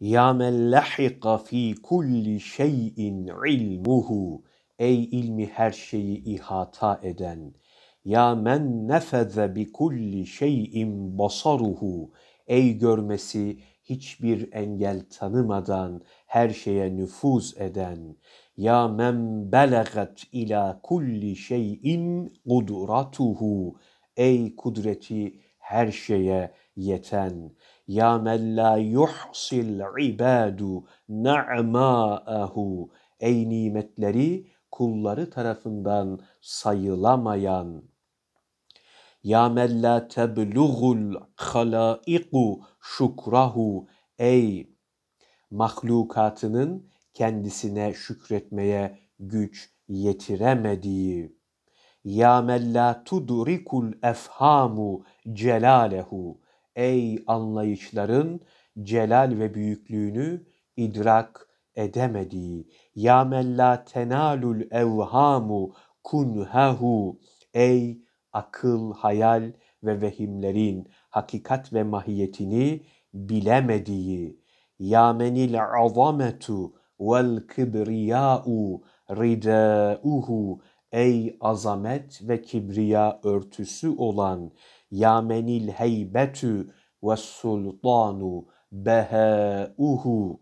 Ya men lahika fi kulli şeyin ilmuhu. Ey ilmi her şeyi ihata eden. Ya men nefeze bi kulli şeyin basaruhu. Ey görmesi hiçbir engel tanımadan her şeye nüfuz eden. Ya men belagat ila kulli şeyin kudratuhu. Ey kudreti her şeye yeten. Ya men la yuhsil ibadu na'ma'ahu. Ey nimetleri kulları tarafından sayılamayan. Ya men la teblughul halaiku şukrahu. Ey mahlukatının kendisine şükretmeye güç yetiremediği. Ya men la tudrikul efhamu celalehu. Ey anlayışların celal ve büyüklüğünü idrak edemediği. Ya men tenalul evhamu kunhahu. Ey akıl, hayal ve vehimlerin hakikat ve mahiyetini bilemediği. Ya menil azametu vel kibriya'u ridauhu. Ey azamet ve kibriya örtüsü olan ya menil heybetü ve sultanu behauhu.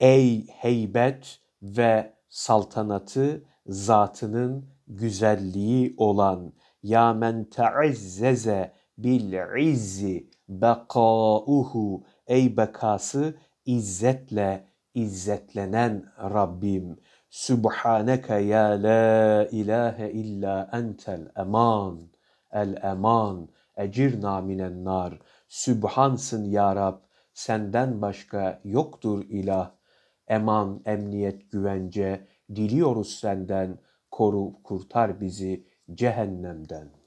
Ey heybet ve saltanatı zatının güzelliği olan ya men teazzeze bil izzi bekauhu ey bekası izzetle izzetlenen Rabbim Subhaneke ya la ilahe illa entel eman. El eman. Ecirna minen nar. Sübhansın ya Rab. Senden başka yoktur ilah. Eman emniyet güvence. Diliyoruz senden. Koru kurtar bizi cehennemden